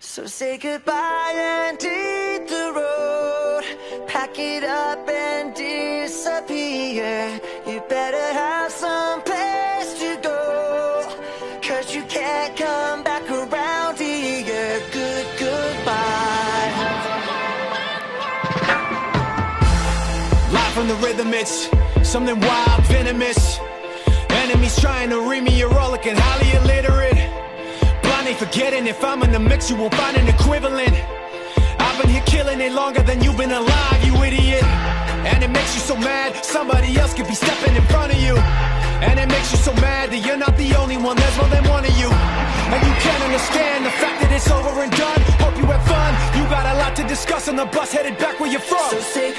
So say goodbye and hit the road. Pack it up and disappear. You better have some place to go. Cause you can't come back around here. Good, goodbye. Live from the rhythm, it's something wild, venomous. Enemies trying to read me, you're all looking. Forgetting if I'm in the mix, you won't find an equivalent. I've been here killing it longer than you've been alive, you idiot. And it makes you so mad, somebody else could be stepping in front of you. And it makes you so mad that you're not the only one, there's more than one of you. And you can't understand the fact that it's over and done. Hope you have fun. You got a lot to discuss on the bus headed back where you're from. So say